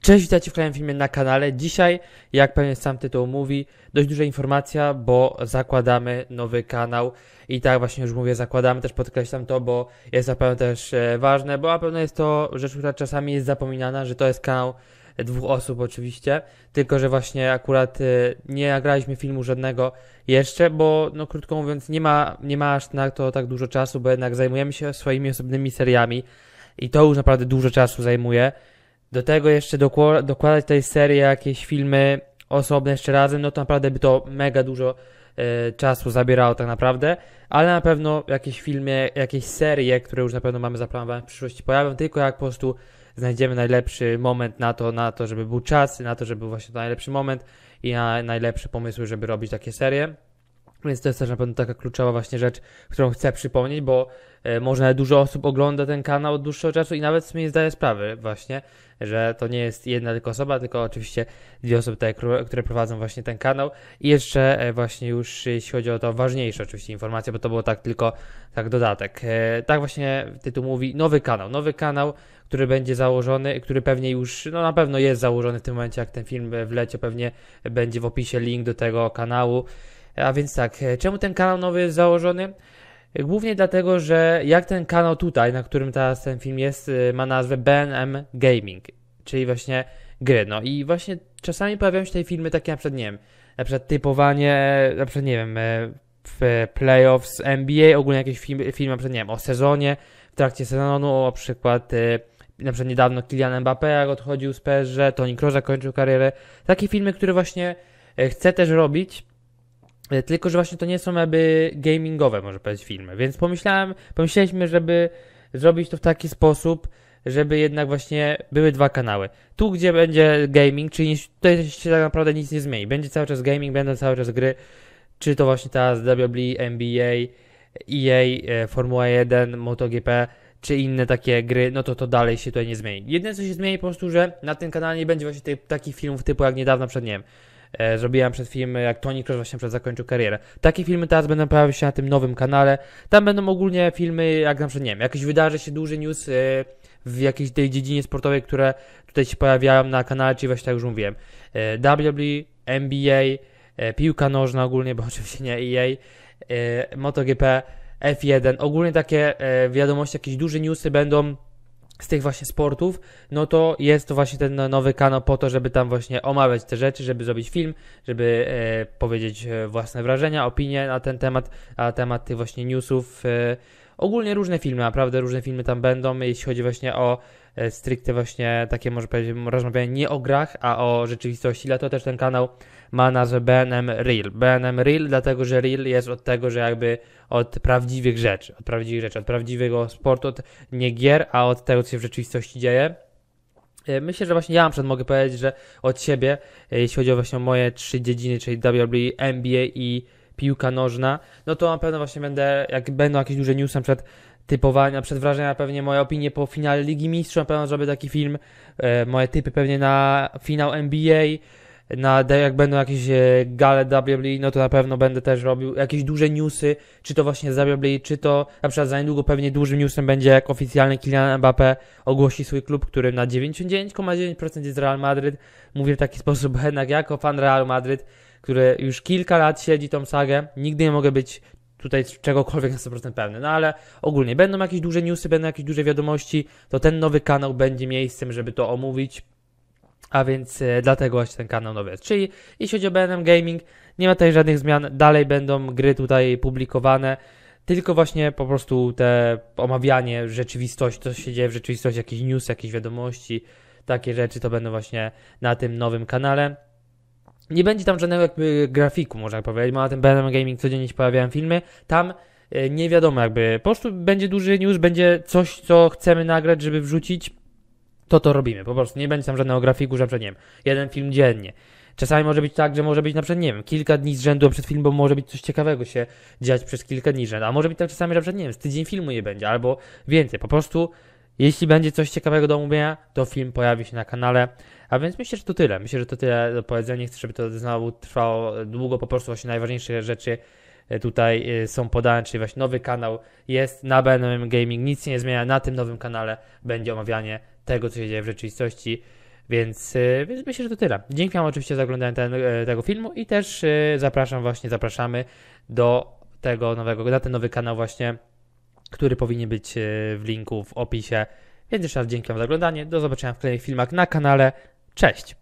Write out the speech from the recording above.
Cześć, witajcie w kolejnym filmie na kanale. Dzisiaj, jak pewnie sam tytuł mówi, dość duża informacja, bo zakładamy nowy kanał. I tak właśnie już mówię, zakładamy, też podkreślam to, bo jest na pewno też e, ważne, bo na pewno jest to rzecz, która czasami jest zapominana, że to jest kanał dwóch osób oczywiście, tylko że właśnie akurat e, nie nagraliśmy filmu żadnego jeszcze, bo no krótko mówiąc nie ma, nie ma aż na to tak dużo czasu, bo jednak zajmujemy się swoimi osobnymi seriami i to już naprawdę dużo czasu zajmuje. Do tego jeszcze dokła- dokładać tej serii jakieś filmy osobne jeszcze razem, no to naprawdę by to mega dużo e, czasu zabierało tak naprawdę, ale na pewno jakieś filmy, jakieś serie, które już na pewno mamy zaplanowane w przyszłości pojawią, tylko jak po prostu znajdziemy najlepszy moment na to, na to, żeby był czas, na to, żeby był właśnie to najlepszy moment i na najlepsze pomysły, żeby robić takie serie. Więc to jest też na pewno taka kluczowa właśnie rzecz, którą chcę przypomnieć, bo e, może dużo osób ogląda ten kanał od dłuższego czasu i nawet sobie nie zdaje sprawy właśnie, że to nie jest jedna tylko osoba, tylko oczywiście dwie osoby, te, które prowadzą właśnie ten kanał. I jeszcze e, właśnie już jeśli chodzi o to ważniejsze oczywiście informacje, bo to było tak tylko tak dodatek. E, tak właśnie tytuł mówi, nowy kanał, nowy kanał, który będzie założony, który pewnie już, no na pewno jest założony w tym momencie, jak ten film wlecie, pewnie będzie w opisie link do tego kanału. A więc tak, e, czemu ten kanał nowy jest założony? Głównie dlatego, że jak ten kanał tutaj, na którym teraz ten film jest, e, ma nazwę BNM Gaming, czyli właśnie gry. No i właśnie czasami pojawiają się te filmy takie na przykład, nie wiem, na przykład typowanie, na przykład, nie wiem, e, w playoffs NBA, ogólnie jakieś film, film na przykład, nie wiem, o sezonie, w trakcie sezonu, na przykład na przykład niedawno Kylian Mbappé jak odchodził z PSG, Toni Kroos zakończył karierę. Takie filmy, które właśnie chcę też robić, E, tylko, że właśnie to nie są jakby gamingowe, może powiedzieć, filmy. Więc pomyślałem, pomyśleliśmy, żeby zrobić to w taki sposób, żeby jednak właśnie były dwa kanały. Tu, gdzie będzie gaming, czyli tutaj się tak naprawdę nic nie zmieni. Będzie cały czas gaming, będą cały czas gry, czy to właśnie teraz WWE, NBA, EA, e, Formuła 1, MotoGP, czy inne takie gry, no to to dalej się tutaj nie zmieni. Jedyne co się zmieni po prostu, że na tym kanale nie będzie właśnie takich filmów typu jak niedawno przed, nie wiem, e, zrobiłem przed filmy, jak Tony Kroos właśnie przed zakończył karierę. Takie filmy teraz będą pojawiać się na tym nowym kanale. Tam będą ogólnie filmy, jak na przykład, nie wiem, jakieś wydarzy się duży news e, w jakiejś tej dziedzinie sportowej, które tutaj się pojawiają na kanale, czyli właśnie tak już mówiłem. E, WWE, NBA, e, piłka nożna ogólnie, bo oczywiście nie EA, e, MotoGP, F1, ogólnie takie e, wiadomości, jakieś duże newsy będą z tych właśnie sportów, no to jest to właśnie ten nowy kanał po to, żeby tam właśnie omawiać te rzeczy, żeby zrobić film, żeby e, powiedzieć e, własne wrażenia, opinie na ten temat, na temat tych właśnie newsów. E, ogólnie różne filmy, naprawdę różne filmy tam będą, jeśli chodzi właśnie o stricte właśnie takie, może powiedzieć, rozmawianie nie o grach, a o rzeczywistości, dlatego też ten kanał ma nazwę BNM Real. BNM Real, dlatego że Real jest od tego, że jakby od prawdziwych rzeczy, od prawdziwych rzeczy, od prawdziwego sportu, od nie gier, a od tego, co się w rzeczywistości dzieje. E, myślę, że właśnie ja na przykład mogę powiedzieć, że od siebie, e, jeśli chodzi o właśnie moje trzy dziedziny, czyli WWE, NBA i piłka nożna, no to na pewno właśnie będę, jak będą jakieś duże newsy, na przykład typowania, przed wrażenia pewnie moje opinie po finale Ligi Mistrzów, na pewno zrobię taki film, e, moje typy pewnie na finał NBA, na, jak będą jakieś e, gale WWE, no to na pewno będę też robił jakieś duże newsy, czy to właśnie z WWE, czy to na przykład za niedługo pewnie dużym newsem będzie jak oficjalny Kylian Mbappé ogłosi swój klub, który na 99,9% jest Real Madryt. Mówię w taki sposób, jednak jako fan Real Madryt, który już kilka lat siedzi tą sagę, nigdy nie mogę być tutaj czegokolwiek na 100% pewny. No ale ogólnie będą jakieś duże newsy, będą jakieś duże wiadomości, to ten nowy kanał będzie miejscem, żeby to omówić a więc e, dlatego właśnie ten kanał nowy jest. Czyli jeśli chodzi o BNM Gaming, nie ma tutaj żadnych zmian, dalej będą gry tutaj publikowane, tylko właśnie po prostu te omawianie rzeczywistości, co się dzieje w rzeczywistości, jakieś news, jakieś wiadomości, takie rzeczy to będą właśnie na tym nowym kanale. Nie będzie tam żadnego jakby grafiku, można powiedzieć, bo na tym BNM Gaming codziennie się pojawiają filmy, tam e, nie wiadomo jakby, po prostu będzie duży news, będzie coś, co chcemy nagrać, żeby wrzucić, to to robimy. Po prostu nie będzie tam żadnego grafiku, że nie wiem, jeden film dziennie. Czasami może być tak, że może być na przykład, nie wiem, kilka dni z rzędu przed filmem, bo może być coś ciekawego się dziać przez kilka dni rzędu, a może być tak czasami, że nie wiem, z tydzień filmu nie będzie, albo więcej. Po prostu, jeśli będzie coś ciekawego do omówienia, to film pojawi się na kanale. A więc myślę, że to tyle. Myślę, że to tyle do powiedzenia. Nie chcę, żeby to znowu trwało długo, po prostu właśnie najważniejsze rzeczy e, tutaj e, są podane, czyli właśnie nowy kanał jest na BNM Gaming, nic się nie zmienia, na tym nowym kanale będzie omawianie tego, co się dzieje w rzeczywistości. Więc, y, więc myślę, że to tyle. Dzięki Wam oczywiście za oglądanie ten, tego filmu i też zapraszam właśnie, zapraszamy do tego nowego, na ten nowy kanał właśnie, który powinien być y, w linku w opisie. Więc jeszcze raz dzięki za oglądanie. Do zobaczenia w kolejnych filmach na kanale. Cześć!